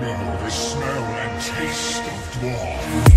the smell and taste of dwarf.